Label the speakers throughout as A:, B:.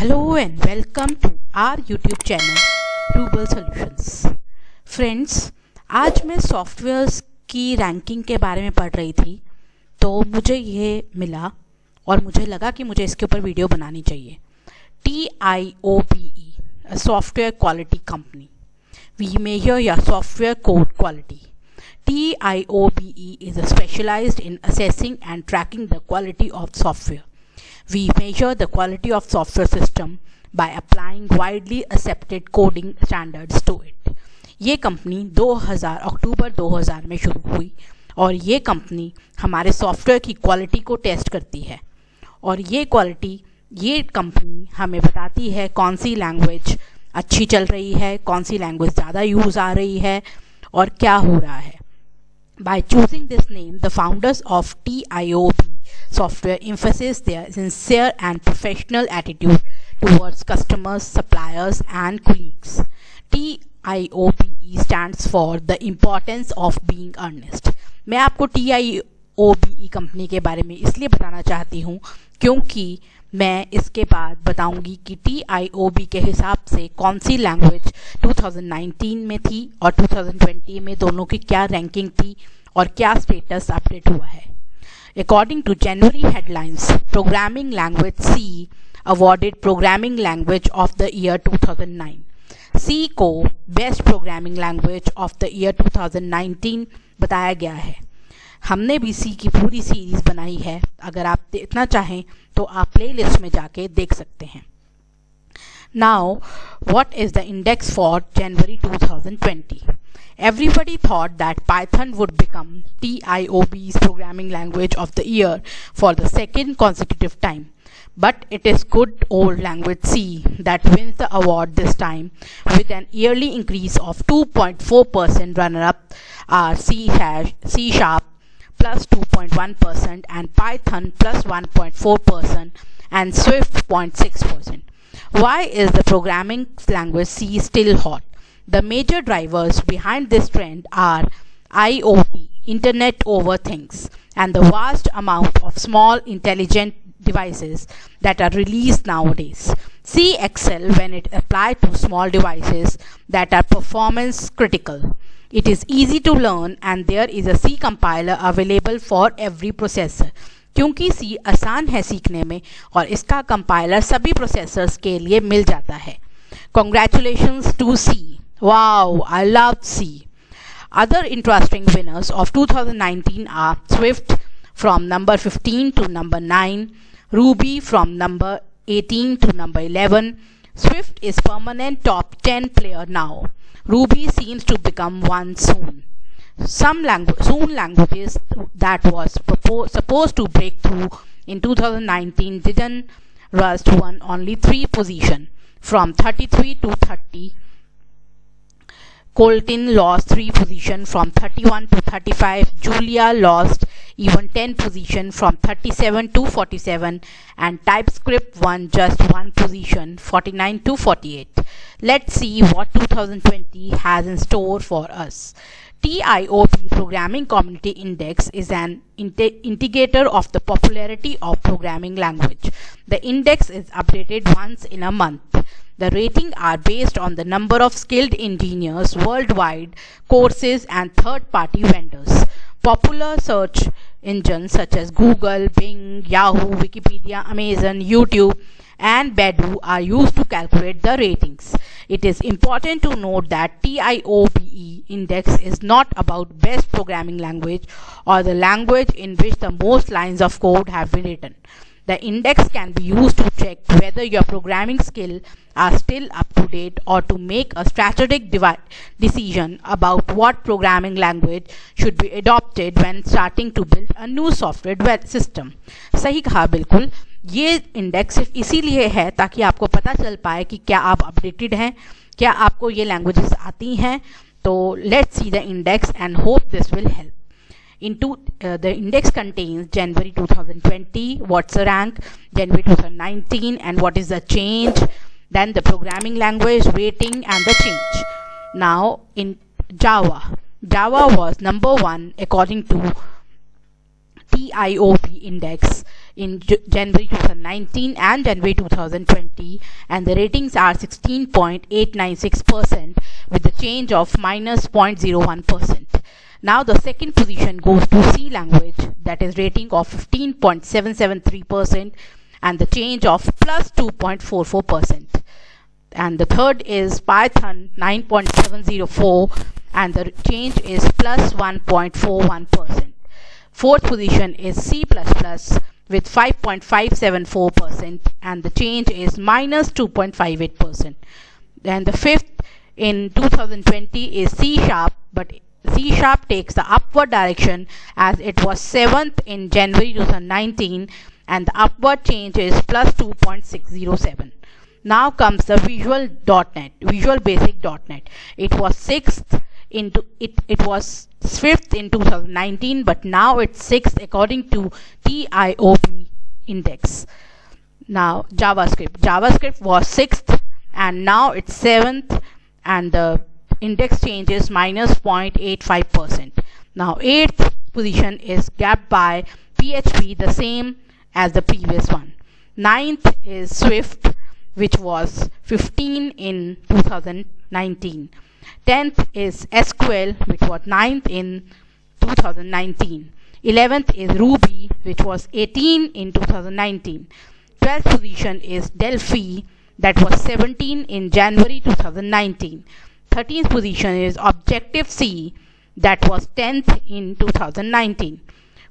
A: Hello and welcome to our YouTube channel Rubal solutions friends आज मैं softwares की ranking के बारे में पढ़ रही थी तो मुझे ये मिला और मुझे लगा कि मुझे इसके ऊपर वीडियो बनानी चाहिए। T I O P E software quality company we may hear या software code quality T I O P E is a in assessing and tracking the quality of software We measure the quality of software system by applying widely accepted coding standards to it. ये company 2000 October 2000 में शुरू हुई और ये company हमारे software की quality को test करती है और ये क्वालिटी ये कंपनी हमें बताती है कौन सी लैंग्वेज अच्छी चल रही है, कौन सी लैंग्वेज ज़्यादा यूज़ आ रही है और क्या हो रहा है by choosing this name the founders of T I O B software emphasize their sincere and professional attitude towards customers, suppliers, and colleagues. TIOBE stands for the importance of being earnest. मैं आपको TIOBE company के बारे में इसलिए बताना चाहती हूँ क्योंकि मैं इसके बाद बताऊँगी कि TIOB के हिसाब से कौन सी लैंग्वेज 2019 में थी और 2020 में दोनों की क्या रैंकिंग थी और क्या स्टेटस अपडेट हुआ है according to January headlines programming language C awarded programming language of the year 2009 C को best programming language of the year 2019 बताया गया है। हमने भी सी की पूरी सीरीज़ बनाई है। अगर आप देखना चाहें तो आप प्ले लिस्ट में जाके देख सकते हैं। Now what is the index for January 2020? Everybody thought that Python would become TIOBE's programming language of the year for the second consecutive time. But it is good old language C that wins the award this time with an yearly increase of 2.4% runner-up are C, hash, C sharp plus 2.1 and Python plus 1.4% and Swift 0.6%. Why is the programming language C still hot? The major drivers behind this trend are IoT, Internet over Things, and the vast amount of small intelligent devices that are released nowadays. C Excel when it applied to small devices that are performance critical. It is easy to learn and there is a C compiler available for every processor. क्योंकि C आसान है सीखने में और इसका compiler सभी processors के लिए मिल जाता है congratulations to C Wow, I love C. Other interesting winners of 2019 are Swift from number 15 to number 9, Ruby from number 18 to number 11. Swift is permanent top 10 player now. Ruby seems to become one soon. Some soon languages that was supposed to break through in 2019 didn't. Rust won only three position from 33 to 30. Kotlin lost 3 position from 31 to 35. Julia lost even 10 position from 37 to 47 and TypeScript won just 1 position 49 to 48. Let's see what 2020 has in store for us. TIOBE Programming Community Index is an indicator of the popularity of programming language. The index is updated once in a month. The ratings are based on the number of skilled engineers worldwide, courses and third-party vendors. Popular search engines such as Google, Bing, Yahoo, Wikipedia, Amazon, YouTube and Baidu are used to calculate the ratings. It is important to note that TIOBE index is not about best programming language or the language in which the most lines of code have been written. The index can be used to check whether your programming skill are still up to date or to make a strategic decision about what programming language should be adopted when starting to build a new software system. सही कहा बिल्कुल ये index सिर्फ़ इसीलिए है ताकि आपको पता चल पाए कि क्या आप अपडेटेड हैं क्या आपको ये लैंग्वेजेस आती हैं तो let's see the index and hope this will help into uh, the index contains January 2020 what's the rank January 2019 and what is the change then the programming language rating and the change now in Java Java was number one according to TIOBE index in January 2019 and January 2020 and the ratings are 16.896% with the change of minus 0.01%. Now the second position goes to C language that is rating of 15.773% and the change of plus 2.44% and the third is Python 9.704 and the change is plus 1.41%. Fourth position is C++ with 5.574% and the change is minus 2.58%. And the fifth in 2020 is C sharp but C sharp takes the upward direction as it was 7th in January 2019 and the upward change is plus 2.607. Now comes the visual.net, visual basic.net. It was 6th into it it was 5th in 2019 but now it's 6th according to TIOBE index. Now JavaScript. JavaScript was 6th and now it's 7th and the index changes minus 0.85%. Now 8th position is gapped by PHP the same as the previous one. Ninth is Swift which was 15 in 2019. 10th is SQL which was 9th in 2019. 11th is Ruby which was 18 in 2019. 12th position is Delphi that was 17 in January 2019. 13th position is Objective-C that was 10th in 2019.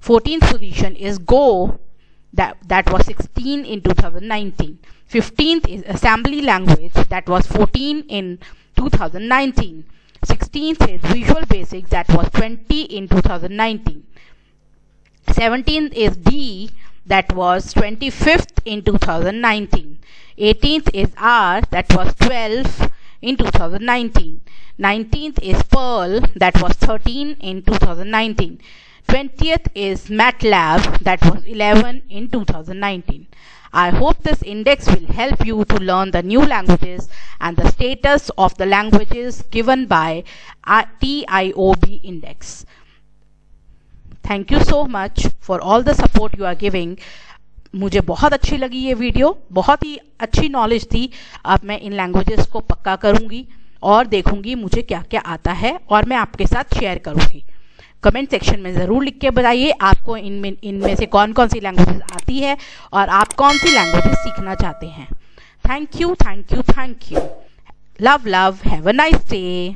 A: 14th position is Go that, that was 16 in 2019. 15th is assembly language that was 14 in 2019. 16th is Visual Basic that was 20 in 2019. 17th is D that was 25th in 2019. 18th is R that was 12 in 2019. 19th is Perl that was 13 in 2019. 20th is MATLAB that was 11 in 2019. I hope this index will help you to learn the new languages and the status of the languages given by uh, TIOBE index. Thank you so much for all the support you are giving. मुझे बहुत अच्छी लगी ये video, बहुत ही अच्छी knowledge थी। अब मैं इन लैंग्वेजेस को पक्का करूँगी और देखूँगी मुझे क्या क्या आता है और मैं आपके साथ शेयर करूँगी। कमेंट सेक्शन में ज़रूर लिख के बताइए आपको इनमें इनमें से कौन कौन सी लैंग्वेजेस आती है और आप कौन सी लैंग्वेजेस सीखना चाहते हैं। Thank you thank you thank you love love have a nice day